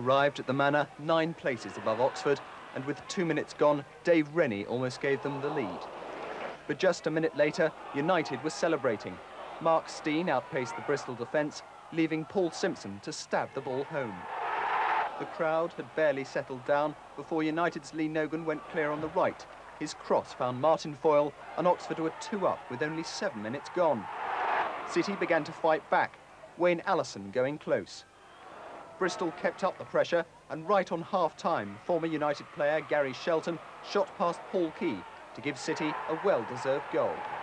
Arrived at the Manor nine places above Oxford, and with two minutes gone, Dave Rennie almost gave them the lead. But just a minute later, United was celebrating. Mark Stein outpaced the Bristol defence, leaving Paul Simpson to stab the ball home. The crowd had barely settled down before United's Lee Nogan went clear on the right. His cross found Martin Foyle, and Oxford were two up with only seven minutes gone. City began to fight back, Wayne Allison going close. Bristol kept up the pressure, and right on half-time, former United player Gary Shelton shot past Paul Kee to give City a well-deserved goal.